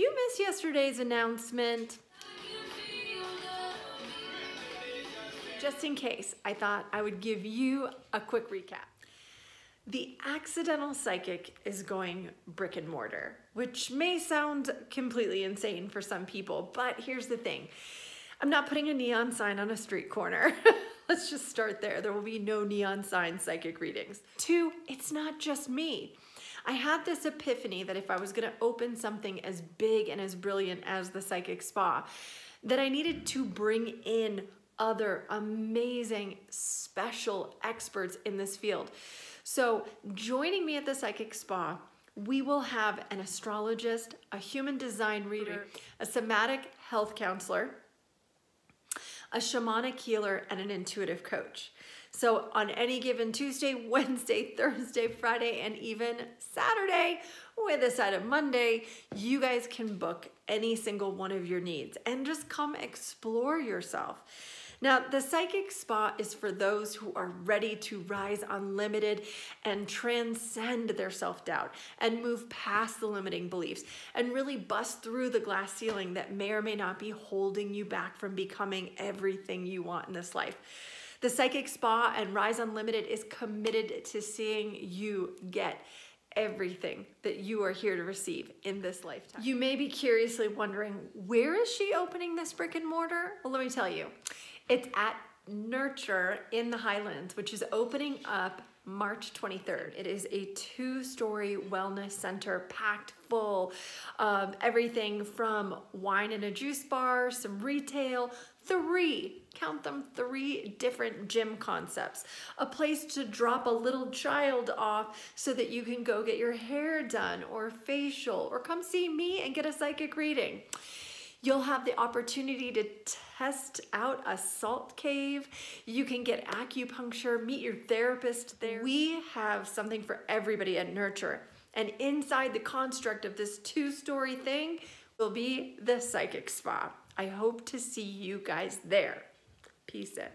you miss yesterday's announcement? Just in case, I thought I would give you a quick recap. The accidental psychic is going brick and mortar, which may sound completely insane for some people, but here's the thing. I'm not putting a neon sign on a street corner. Let's just start there. There will be no neon sign psychic readings. Two, it's not just me. I had this epiphany that if I was gonna open something as big and as brilliant as the Psychic Spa, that I needed to bring in other amazing, special experts in this field. So joining me at the Psychic Spa, we will have an astrologist, a human design reader, a somatic health counselor, a shamanic healer, and an intuitive coach. So on any given Tuesday, Wednesday, Thursday, Friday, and even Saturday, with a side of Monday, you guys can book any single one of your needs and just come explore yourself. Now, the Psychic Spa is for those who are ready to rise unlimited and transcend their self doubt and move past the limiting beliefs and really bust through the glass ceiling that may or may not be holding you back from becoming everything you want in this life. The Psychic Spa and Rise Unlimited is committed to seeing you get everything that you are here to receive in this lifetime. You may be curiously wondering, where is she opening this brick and mortar? Well, let me tell you. It's at Nurture in the Highlands, which is opening up March 23rd. It is a two-story wellness center packed full of everything from wine and a juice bar, some retail, three, count them, three different gym concepts. A place to drop a little child off so that you can go get your hair done or facial or come see me and get a psychic reading. You'll have the opportunity to test out a salt cave. You can get acupuncture, meet your therapist there. We have something for everybody at Nurture. And inside the construct of this two-story thing will be the Psychic Spa. I hope to see you guys there. Peace in.